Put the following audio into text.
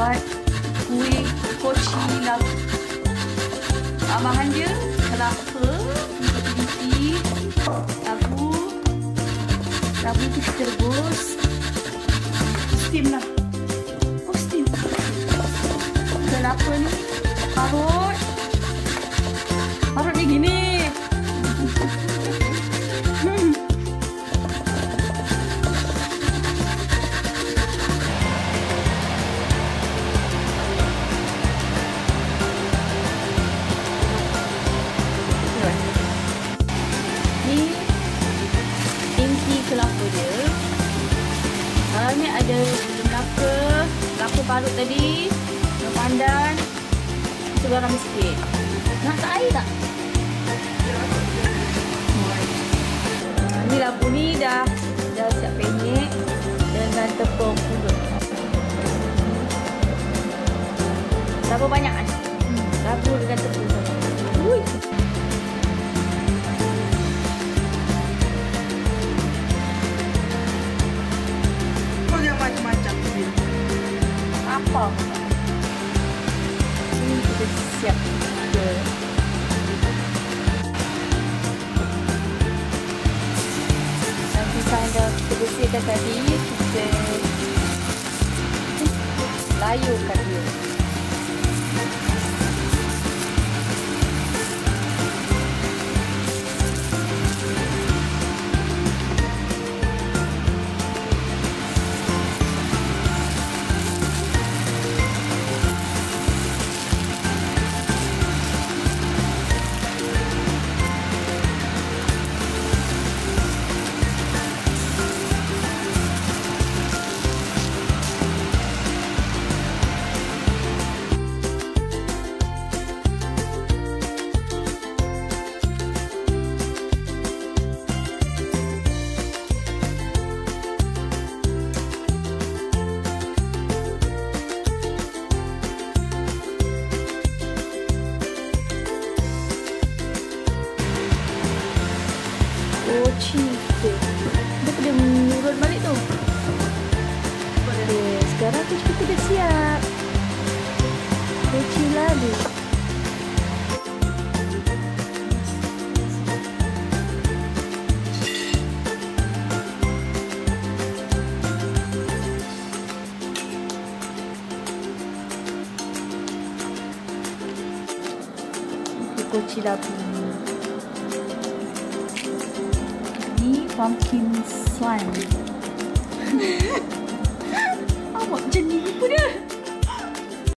buat kuih koci labu. Bahan dia kelapa, putih labu, labu tu kita rebus, steam lah. Oh steam. Kelapa ni parut kelapa dia. Kalau ni ada kelapa, kelapa parut tadi, kelapa pandan, kita garam sikit. Nak tak air tak? Ha, ni labu ni dah dah siap penyek dengan tepung pulut. Berapa banyak kan? Hmm, labu dengan tepung. Apa? Ini kita siap ke? Dan pisang dah kita bersihkan tadi kita layukan dia Koci kita Dia kena menurun balik tu. Okay, sekarang koci kita dah siap. Koci lalu Koci labu pumpkin slime. Awak ni pun dia.